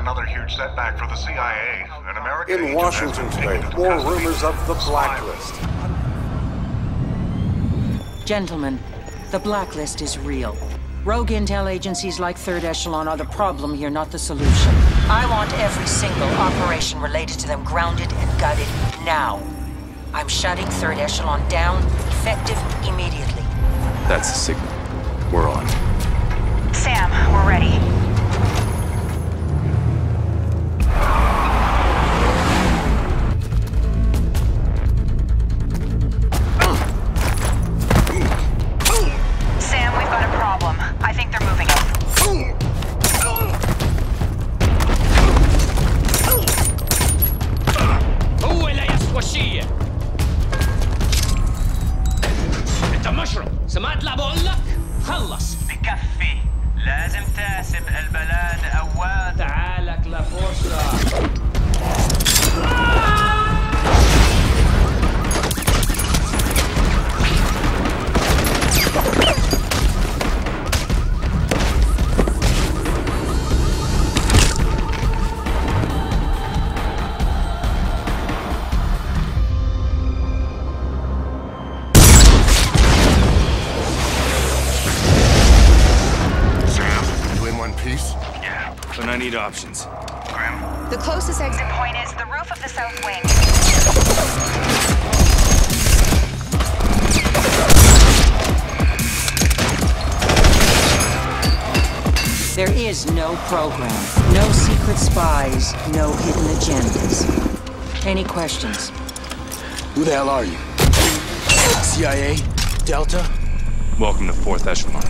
Another huge setback for the CIA. An American In Washington today, more rumors of the blacklist. Gentlemen, the blacklist is real. Rogue intel agencies like Third Echelon are the problem here, not the solution. I want every single operation related to them grounded and gutted now. I'm shutting Third Echelon down, effective immediately. That's the signal. We're on. Sam, we're ready. انت مشروب سمعت لا بقول لك؟ خلص. بكفي. I need options. Grim. The closest exit point is the roof of the south wing. There is no program, no secret spies, no hidden agendas. Any questions? Who the hell are you? CIA? Delta? Welcome to Fourth Echelon.